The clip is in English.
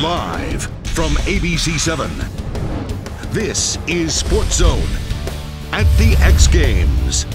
Live from ABC7. This is Sports Zone at the X Games.